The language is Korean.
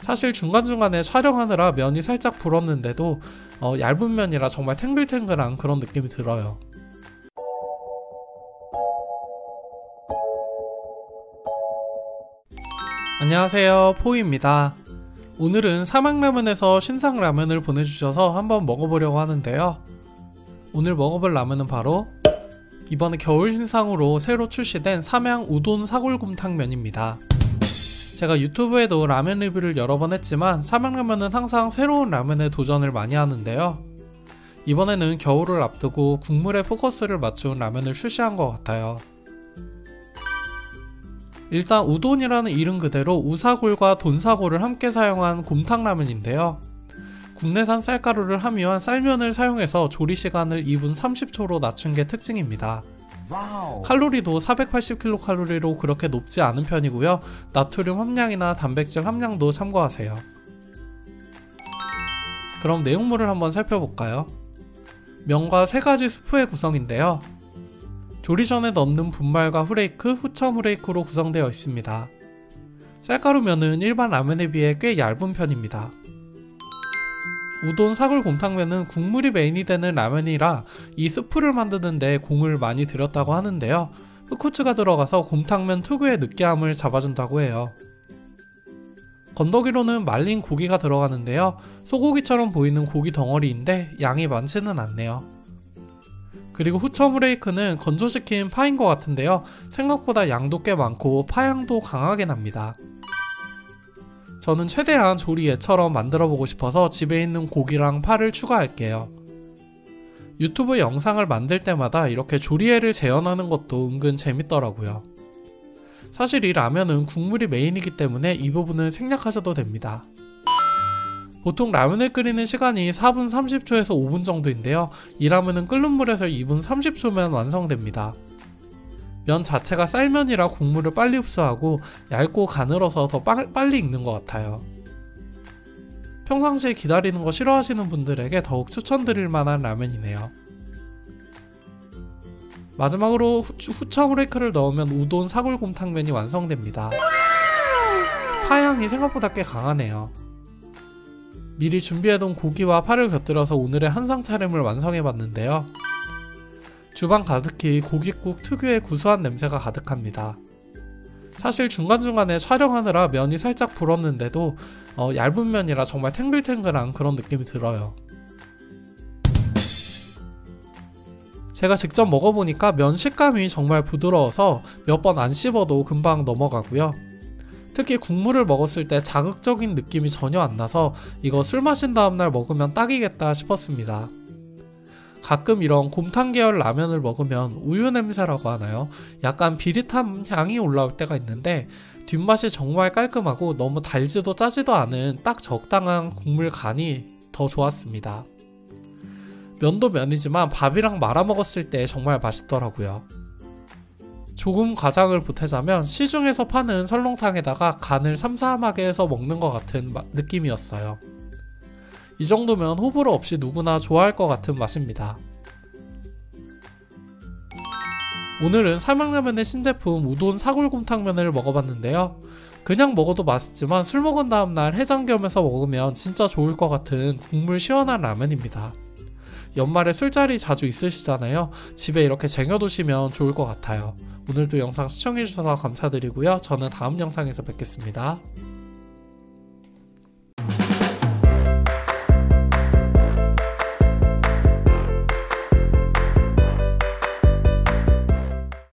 사실 중간중간에 촬영하느라 면이 살짝 불었는데도 어, 얇은 면이라 정말 탱글탱글한 그런 느낌이 들어요. 안녕하세요 포이입니다. 오늘은 사막라면에서 신상 라면을 보내주셔서 한번 먹어보려고 하는데요. 오늘 먹어볼 라면은 바로 이번에 겨울 신상으로 새로 출시된 삼양 우돈 사골곰탕면입니다. 제가 유튜브에도 라면 리뷰를 여러 번 했지만 삼양라면은 항상 새로운 라면에 도전을 많이 하는데요. 이번에는 겨울을 앞두고 국물에 포커스를 맞춘 라면을 출시한 것 같아요. 일단 우돈이라는 이름 그대로 우사골과 돈사골을 함께 사용한 곰탕라면인데요. 국내산 쌀가루를 함유한 쌀면을 사용해서 조리 시간을 2분 30초로 낮춘 게 특징입니다. 칼로리도 480kcal로 그렇게 높지 않은 편이고요. 나트륨 함량이나 단백질 함량도 참고하세요. 그럼 내용물을 한번 살펴볼까요? 면과 세 가지 스프의 구성인데요. 조리 전에 넣는 분말과 후레이크, 후첨 후레이크로 구성되어 있습니다. 쌀가루 면은 일반 라면에 비해 꽤 얇은 편입니다. 우돈 사골 곰탕면은 국물이 메인이 되는 라면이라 이 스프를 만드는데 공을 많이 들였다고 하는데요. 흑후추가 들어가서 곰탕면 특유의 느끼함을 잡아준다고 해요. 건더기로는 말린 고기가 들어가는데요. 소고기처럼 보이는 고기 덩어리인데 양이 많지는 않네요. 그리고 후첨 브레이크는 건조시킨 파인 것 같은데요. 생각보다 양도 꽤 많고 파향도 강하게 납니다. 저는 최대한 조리예처럼 만들어 보고 싶어서 집에 있는 고기랑 파를 추가할게요. 유튜브 영상을 만들 때마다 이렇게 조리예를 재현하는 것도 은근 재밌더라고요. 사실 이 라면은 국물이 메인이기 때문에 이 부분은 생략하셔도 됩니다. 보통 라면을 끓이는 시간이 4분 30초에서 5분 정도인데요. 이 라면은 끓는 물에서 2분 30초면 완성됩니다. 면 자체가 쌀면이라 국물을 빨리 흡수하고 얇고 가늘어서 더 빨리 익는 것 같아요. 평상시에 기다리는 거 싫어하시는 분들에게 더욱 추천드릴 만한 라면이네요. 마지막으로 후첨 후레이크를 넣으면 우돈 사골곰탕면이 완성됩니다. 파향이 생각보다 꽤 강하네요. 미리 준비해둔 고기와 파를 곁들여서 오늘의 한상 차림을 완성해봤는데요. 주방 가득히 고깃국 특유의 구수한 냄새가 가득합니다. 사실 중간중간에 촬영하느라 면이 살짝 불었는데도 어, 얇은 면이라 정말 탱글탱글한 그런 느낌이 들어요. 제가 직접 먹어보니까 면 식감이 정말 부드러워서 몇 번 안 씹어도 금방 넘어가고요. 특히 국물을 먹었을 때 자극적인 느낌이 전혀 안 나서 이거 술 마신 다음날 먹으면 딱이겠다 싶었습니다. 가끔 이런 곰탕 계열 라면을 먹으면 우유 냄새라고 하나요? 약간 비릿한 향이 올라올 때가 있는데 뒷맛이 정말 깔끔하고 너무 달지도 짜지도 않은 딱 적당한 국물 간이 더 좋았습니다. 면도 면이지만 밥이랑 말아 먹었을 때 정말 맛있더라고요. 조금 과장을 보태자면 시중에서 파는 설렁탕에다가 간을 삼삼하게 해서 먹는 것 같은 느낌이었어요. 이 정도면 호불호 없이 누구나 좋아할 것 같은 맛입니다. 오늘은 삼양라면의 신제품 우돈 사골곰탕면을 먹어봤는데요. 그냥 먹어도 맛있지만 술 먹은 다음날 해장 겸해서 먹으면 진짜 좋을 것 같은 국물 시원한 라면입니다. 연말에 술자리 자주 있으시잖아요. 집에 이렇게 쟁여두시면 좋을 것 같아요. 오늘도 영상 시청해주셔서 감사드리고요. 저는 다음 영상에서 뵙겠습니다.